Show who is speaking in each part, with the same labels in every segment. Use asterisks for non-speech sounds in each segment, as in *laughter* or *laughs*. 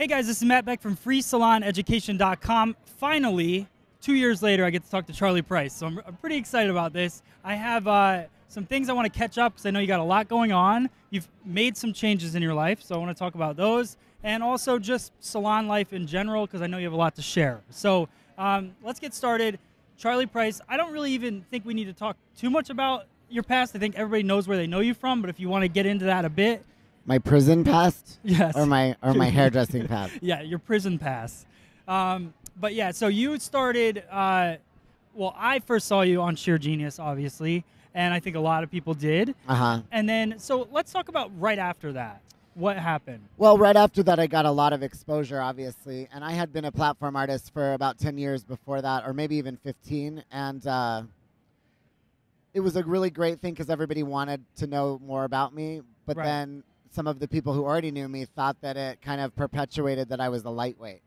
Speaker 1: Hey guys, this is Matt Beck from FreeSalonEducation.com. Finally, two years later, I get to talk to Charlie Price, so I'm, I'm pretty excited about this. I have uh, some things I want to catch up because I know you got a lot going on. You've made some changes in your life, so I want to talk about those, and also just salon life in general because I know you have a lot to share. So um, let's get started. Charlie Price, I don't really even think we need to talk too much about your past. I think everybody knows where they know you from, but if you want to get into that a bit,
Speaker 2: My prison past
Speaker 1: yes.
Speaker 2: or my or my *laughs* hairdressing past.
Speaker 1: yeah, your prison pass. Um, but yeah, so you started. Uh, well, I first saw you on Sheer Genius, obviously, and I think a lot of people did.
Speaker 2: Uh huh.
Speaker 1: And then, so let's talk about right after that. What happened?
Speaker 2: Well, right after that, I got a lot of exposure, obviously, and I had been a platform artist for about ten years before that, or maybe even fifteen, and uh, it was a really great thing because everybody wanted to know more about me. But
Speaker 1: Right.
Speaker 2: then some of the people who already knew me thought that it kind of perpetuated that I was a lightweight.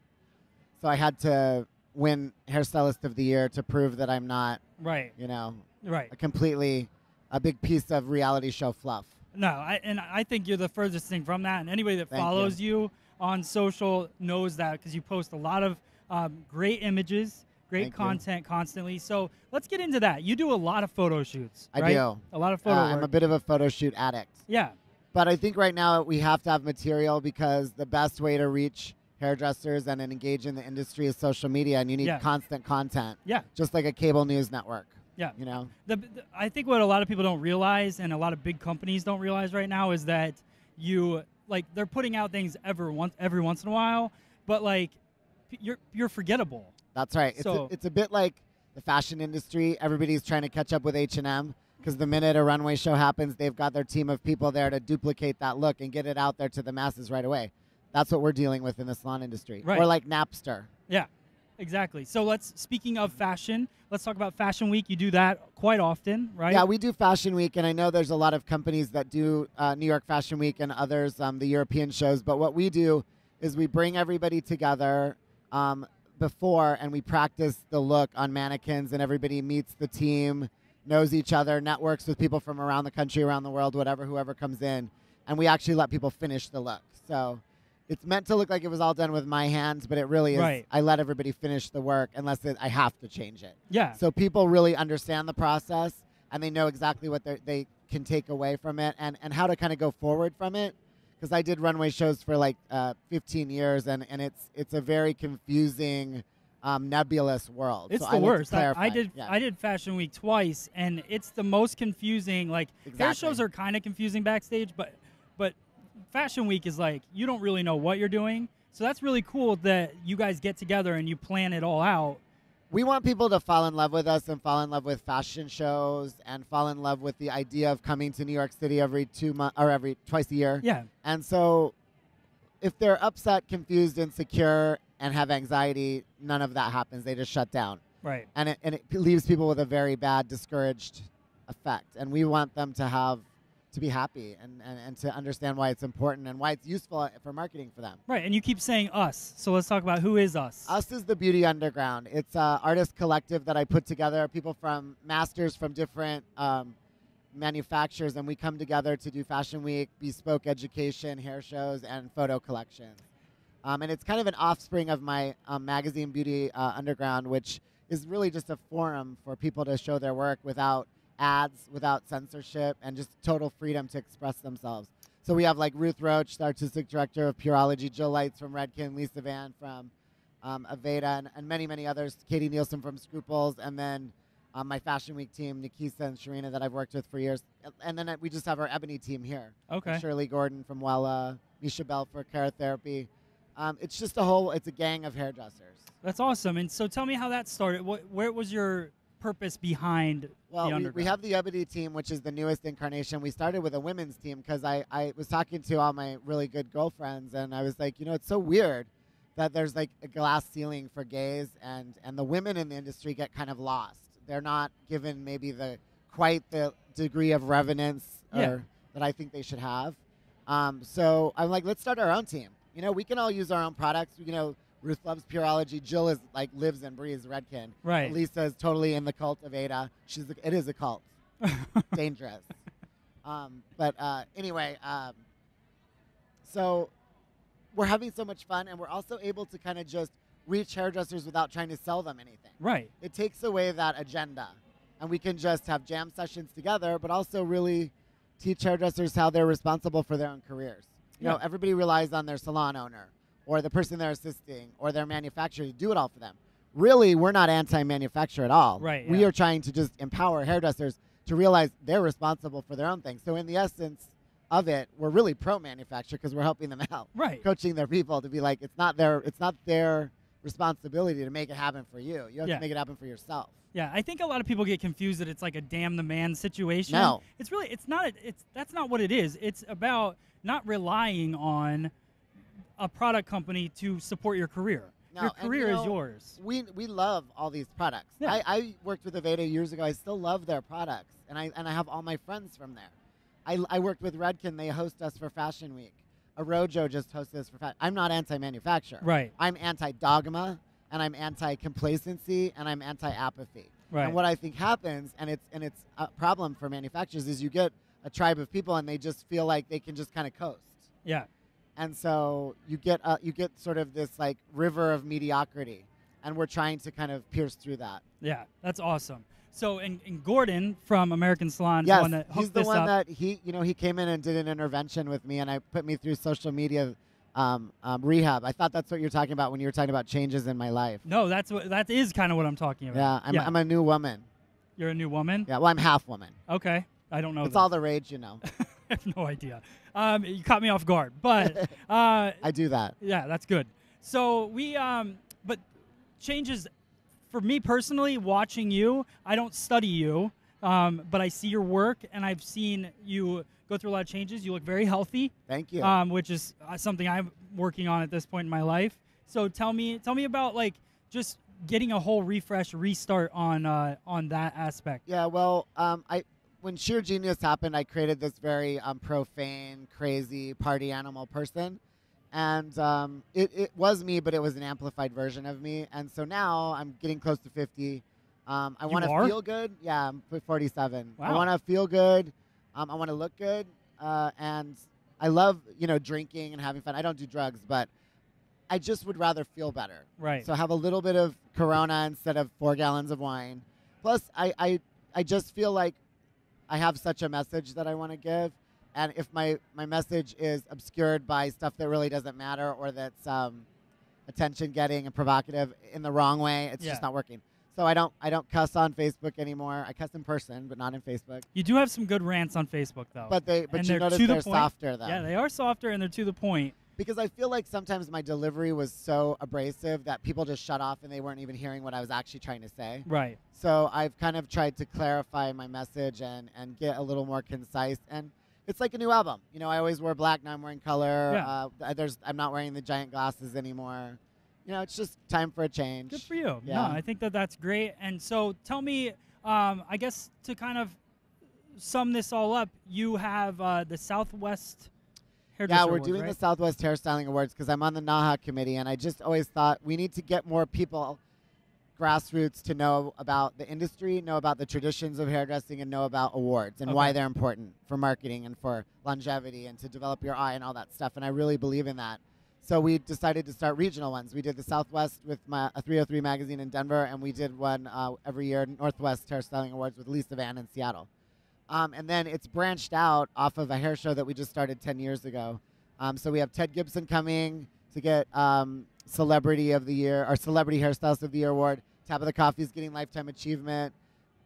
Speaker 2: So I had to win hairstylist of the year to prove that I'm not,
Speaker 1: Right,
Speaker 2: you know,
Speaker 1: right.
Speaker 2: a completely a big piece of reality show fluff.
Speaker 1: No, I, and I think you're the furthest thing from that. And anybody that
Speaker 2: Thank
Speaker 1: follows you. on social knows that because you post a lot of um, great images, great
Speaker 2: Thank you.
Speaker 1: content constantly. So let's get into that. You do a lot of photo shoots.
Speaker 2: I
Speaker 1: right?
Speaker 2: do.
Speaker 1: A lot of
Speaker 2: Uh,
Speaker 1: photo
Speaker 2: I'm a bit of a photo shoot addict.
Speaker 1: yeah,
Speaker 2: But I think right now we have to have material because the best way to reach hairdressers and engage in the industry is social media, and you need
Speaker 1: Yeah.
Speaker 2: constant content,
Speaker 1: yeah.
Speaker 2: just like a cable news network.
Speaker 1: Yeah.
Speaker 2: You know,
Speaker 1: The, the- I think what a lot of people don't realize, and a lot of big companies don't realize right now, is that you like they're putting out things ever once every once in a while, but like you're you're forgettable.
Speaker 2: that's right. It's
Speaker 1: So-
Speaker 2: a, it's a bit like the fashion industry. Everybody's trying to catch up with H and M because the minute a runway show happens, they've got their team of people there to duplicate that look and get it out there to the masses right away. That's what we're dealing with in the salon industry,
Speaker 1: Right.
Speaker 2: or like Napster.
Speaker 1: Yeah, exactly. So let's speaking of fashion, let's talk about Fashion Week. You do that quite often, right?
Speaker 2: Yeah, we do Fashion Week, and I know there's a lot of companies that do uh, New York Fashion Week and others, um, the European shows. But what we do is we bring everybody together um, before and we practice the look on mannequins, and everybody meets the team, knows each other, networks with people from around the country, around the world, whatever, whoever comes in, and we actually let people finish the look. So. It's meant to look like it was all done with my hands, but it really is.
Speaker 1: Right.
Speaker 2: I let everybody finish the work unless it, I have to change it.
Speaker 1: yeah,
Speaker 2: So people really understand the process and they know exactly what they can take away from it and, and how to kind of go forward from it. Because I did runway shows for like uh, 15 years and, and it's it's a very confusing, um, nebulous world.
Speaker 1: It's
Speaker 2: So
Speaker 1: the
Speaker 2: I
Speaker 1: worst. I, I did
Speaker 2: Yeah.
Speaker 1: I did Fashion Week twice, and it's the most confusing. Like hair
Speaker 2: Exactly.
Speaker 1: shows are kind of confusing backstage, but but Fashion Week is like you don't really know what you're doing. So that's really cool that you guys get together and you plan it all out.
Speaker 2: we want people to fall in love with us and fall in love with fashion shows and fall in love with the idea of coming to New York City every two months or every twice a year.
Speaker 1: Yeah,
Speaker 2: And so, if they're upset, confused, insecure, and have anxiety, none of that happens. They just shut down.
Speaker 1: right.
Speaker 2: And it, and it leaves people with a very bad, discouraged effect. And we want them to have, to be happy and, and, and to understand why it's important and why it's useful for marketing for them.
Speaker 1: Right, and you keep saying us. So let's talk about who is us.
Speaker 2: Us is the Beauty Underground. It's an artist collective that I put together, people from masters from different um, manufacturers, and we come together to do Fashion Week, bespoke education, hair shows, and photo collections. Um, and it's kind of an offspring of my um, magazine, Beauty uh, Underground, which is really just a forum for people to show their work without ads, without censorship, and just total freedom to express themselves. So we have like Ruth Roach, the artistic director of Pureology, Jill Lights from Redken, Lisa Van from um, Aveda, and, and many, many others. Katie Nielsen from Scruples, and then um, my Fashion Week team, Nikisa and Sharina, that I've worked with for years. And then uh, we just have our Ebony team here.
Speaker 1: okay.
Speaker 2: Shirley Gordon from Wella, Misha Bell for Care Therapy. Um, it's just a whole, it's a gang of hairdressers.
Speaker 1: That's awesome. And so tell me how that started. What, where was your purpose behind
Speaker 2: Well, we, we have the Ebony team, which is the newest incarnation. We started with a women's team because I, I was talking to all my really good girlfriends, and I was like, you know, it's so weird that there's like a glass ceiling for gays, and, and the women in the industry get kind of lost. They're not given maybe the quite the degree of reverence or,
Speaker 1: Yeah.
Speaker 2: that I think they should have. Um, so I'm like, let's start our own team. You know, we can all use our own products. You know, Ruth loves Pureology. Jill is like lives and breathes Redken.
Speaker 1: Right.
Speaker 2: Lisa is totally in the cult of Aveda. She's it is a cult. *laughs* Dangerous. Um, but uh, anyway, um, so we're having so much fun, and we're also able to kind of just reach hairdressers without trying to sell them anything.
Speaker 1: Right.
Speaker 2: It takes away that agenda, and we can just have jam sessions together, but also really teach hairdressers how they're responsible for their own careers. You know, everybody relies on their salon owner or the person they're assisting or their manufacturer to do it all for them. Really, we're not anti-manufacturer at all.
Speaker 1: Right,
Speaker 2: We
Speaker 1: yeah.
Speaker 2: are trying to just empower hairdressers to realize they're responsible for their own thing. So in the essence of it, we're really pro-manufacturer because we're helping them *laughs* out,
Speaker 1: Right.
Speaker 2: coaching their people to be like, it's not their, it's not their responsibility to make it happen for you. You have
Speaker 1: Yeah.
Speaker 2: to make it happen for yourself.
Speaker 1: Yeah, I think a lot of people get confused that it's like a damn the man situation.
Speaker 2: No.
Speaker 1: It's really it's not it's that's not what it is. It's about not relying on a product company to support your career.
Speaker 2: No,
Speaker 1: your career
Speaker 2: you
Speaker 1: is yours.
Speaker 2: We we love all these products.
Speaker 1: Yeah.
Speaker 2: I, I worked with Aveda years ago. I still love their products, and I and I have all my friends from there. I, I worked with Redken. They host us for Fashion Week. Arrojo just hosted this for fashion. I'm not anti-manufacturer.
Speaker 1: Right.
Speaker 2: I'm anti-dogma, and I'm anti-complacency, and I'm anti-apathy.
Speaker 1: Right.
Speaker 2: And what I think happens, and it's and it's a problem for manufacturers, is you get a tribe of people, and they just feel like they can just kind of coast
Speaker 1: yeah.
Speaker 2: and so you get uh, you get sort of this like river of mediocrity, and we're trying to kind of pierce through that.
Speaker 1: Yeah. That's awesome. So and, and Gordon from American Salon is
Speaker 2: yes,
Speaker 1: the one that hooked
Speaker 2: he's the one
Speaker 1: up.
Speaker 2: that he you know he came in and did an intervention with me, and I put me through social media um, um, rehab. I thought that's what you're talking about when you were talking about changes in my life.
Speaker 1: no, that's what that is kind of what I'm talking about.
Speaker 2: Yeah, I'm, I'm a new woman.
Speaker 1: You're a new woman.
Speaker 2: Yeah, well, I'm half woman.
Speaker 1: Okay. I don't know.
Speaker 2: it's all the rage, you know. *laughs*
Speaker 1: I have no idea. Um, you caught me off guard, but *laughs* uh,
Speaker 2: I do that.
Speaker 1: Yeah, that's good. So we, um, but changes for me personally. Watching you, I don't study you, um, but I see your work, and I've seen you go through a lot of changes. You look very healthy,
Speaker 2: Thank you.
Speaker 1: um, which is uh, something I'm working on at this point in my life. So tell me, tell me about like just getting a whole refresh, restart on uh, on that aspect.
Speaker 2: Yeah, well, um, I when Sheer Genius happened, I created this very um, profane, crazy party animal person, and um, it, it was me, but it was an amplified version of me. And so now I'm getting close to 50. Um, I want to feel good. Yeah, I'm f- 47. I want to feel good. Um, I want to look good, uh, and I love you know drinking and having fun. I don't do drugs, but I just would rather feel better.
Speaker 1: Right.
Speaker 2: So have a little bit of Corona instead of four gallons of wine. Plus, I, I, I just feel like I have such a message that I want to give. And if my, my message is obscured by stuff that really doesn't matter or that's um, attention getting and provocative in the wrong way, it's
Speaker 1: Yeah.
Speaker 2: just not working. So I don't I don't cuss on Facebook anymore. I cuss in person, but not in Facebook.
Speaker 1: you do have some good rants on Facebook, though.
Speaker 2: But they but
Speaker 1: And
Speaker 2: you
Speaker 1: they're
Speaker 2: notice
Speaker 1: to the
Speaker 2: they're
Speaker 1: point.
Speaker 2: softer though.
Speaker 1: yeah, they are softer and they're to the point.
Speaker 2: because I feel like sometimes my delivery was so abrasive that people just shut off and they weren't even hearing what I was actually trying to say.
Speaker 1: Right.
Speaker 2: So I've kind of tried to clarify my message and, and get a little more concise. And it's like a new album. You know, I always wear black, now I'm wearing color.
Speaker 1: Yeah.
Speaker 2: Uh, there's, I'm not wearing the giant glasses anymore. You know, it's just time for a change.
Speaker 1: Good for you.
Speaker 2: Yeah.
Speaker 1: No, I think that that's great. And so tell me, um, I guess to kind of sum this all up, you have uh, the Southwest Hairdresser
Speaker 2: Yeah, we're
Speaker 1: Awards,
Speaker 2: doing
Speaker 1: right?
Speaker 2: the Southwest Hairstyling Awards because I'm on the NAHA committee, and I just always thought we need to get more people, grassroots, to know about the industry, know about the traditions of hairdressing, and know about awards and why they're important for marketing and for longevity and to develop your eye and all that stuff. And I really believe in that. So we decided to start regional ones. We did the Southwest with my, a 303 magazine in Denver, and we did one uh, every year, Northwest Hairstyling Awards with Lisa Van in Seattle. Um, and then it's branched out off of a hair show that we just started 10 years ago. Um, so we have Ted Gibson coming to get um, Celebrity of the Year, or Celebrity Hairstylist of the Year award. Tabatha Coffey is getting Lifetime Achievement.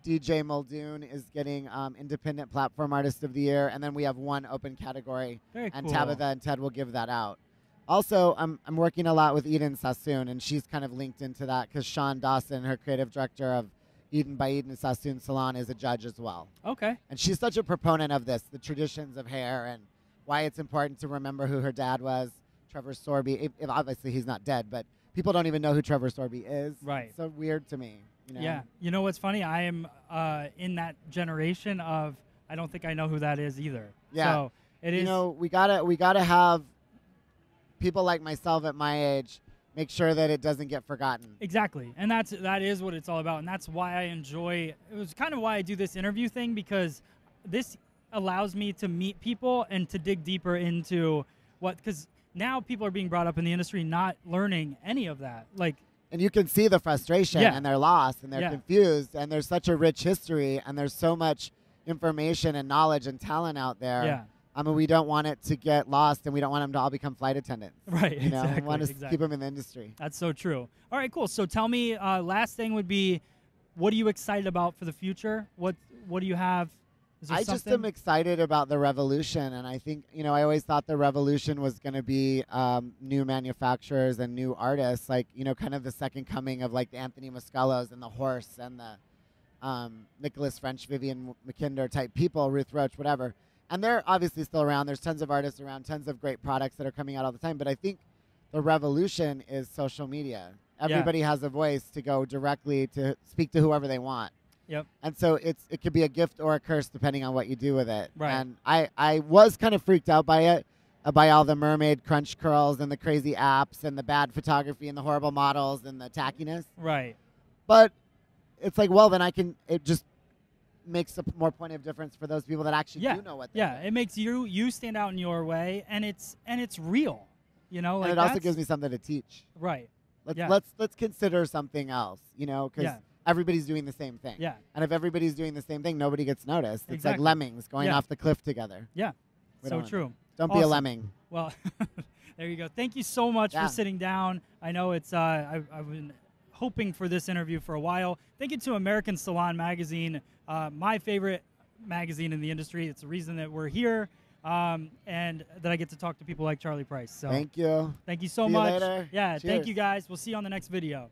Speaker 2: DJ Muldoon is getting um, Independent Platform Artist of the Year. And then we have one open category,
Speaker 1: Very
Speaker 2: and
Speaker 1: cool.
Speaker 2: Tabitha and Ted will give that out. Also, I'm, I'm working a lot with Eden Sassoon, and she's kind of linked into that because Sean Dawson, her creative director of Eden by Eden Sassoon Salon, is a judge as well.
Speaker 1: Okay.
Speaker 2: And she's such a proponent of this, the traditions of hair and why it's important to remember who her dad was, Trevor Sorbie. If, if obviously he's not dead, but people don't even know who Trevor Sorbie is.
Speaker 1: Right.
Speaker 2: It's so weird to me. You know?
Speaker 1: Yeah. You know what's funny? I am uh, in that generation of I don't think I know who that is either.
Speaker 2: Yeah.
Speaker 1: So it is.
Speaker 2: You know, we gotta we gotta have people like myself at my age make sure that it doesn't get forgotten.
Speaker 1: Exactly, and that's that is what it's all about, and that's why I enjoy. It was kind of why I do this interview thing because this allows me to meet people and to dig deeper into what because now people are being brought up in the industry not learning any of that. Like,
Speaker 2: and you can see the frustration
Speaker 1: Yeah.
Speaker 2: and they're lost and they're
Speaker 1: Yeah.
Speaker 2: confused and there's such a rich history and there's so much information and knowledge and talent out there.
Speaker 1: yeah,
Speaker 2: I mean, we don't want it to get lost and we don't want them to all become flight attendants. *laughs*
Speaker 1: right,
Speaker 2: You know,
Speaker 1: exactly.
Speaker 2: we want to
Speaker 1: exactly.
Speaker 2: keep them in the industry.
Speaker 1: That's so true. All right, cool. So tell me, uh, last thing would be, what are you excited about for the future? What What do you have?
Speaker 2: I just am excited about the revolution, and I think you know I always thought the revolution was going to be um, new manufacturers and new artists, like you know, kind of the second coming of like the Anthony Mascolos and the Horse and the um, Nicholas French, Vivienne Mackinder type people, Ruth Roach, whatever. And they're obviously still around. There's tons of artists around, tons of great products that are coming out all the time. But I think the revolution is social media. Everybody has a voice to go directly to speak to whoever they want.
Speaker 1: Yep.
Speaker 2: And so it's it could be a gift or a curse depending on what you do with it.
Speaker 1: Right.
Speaker 2: And I I was kind of freaked out by it, uh, by all the mermaid crunch curls and the crazy apps and the bad photography and the horrible models and the tackiness.
Speaker 1: right.
Speaker 2: But it's like, well, then I can. It just makes a more point of difference for those people that actually
Speaker 1: Yeah.
Speaker 2: do know what. They're
Speaker 1: Yeah,
Speaker 2: doing.
Speaker 1: it makes you you stand out in your way, and it's and it's real. You know, like
Speaker 2: and it also gives me something to teach.
Speaker 1: right.
Speaker 2: Let's
Speaker 1: Yeah.
Speaker 2: let's let's consider something else. You know, because
Speaker 1: Yeah.
Speaker 2: Everybody's doing the same thing.
Speaker 1: Yeah,
Speaker 2: And if everybody's doing the same thing, nobody gets noticed. It's like lemmings going
Speaker 1: Yeah.
Speaker 2: off the cliff together. We
Speaker 1: so
Speaker 2: don't-
Speaker 1: true.
Speaker 2: Don't be a lemming.
Speaker 1: Well, *laughs* there you go. Thank you so much
Speaker 2: Yeah.
Speaker 1: for sitting down. I know it's uh, I, I've been hoping for this interview for a while. Thank you to American Salon Magazine, uh, my favorite magazine in the industry. It's the reason that we're here, um, and that I get to talk to people like Charlie Price. So
Speaker 2: Thank you.
Speaker 1: thank you so
Speaker 2: See you
Speaker 1: much.
Speaker 2: later.
Speaker 1: Yeah,
Speaker 2: Cheers.
Speaker 1: thank you guys. We'll see you on the next video.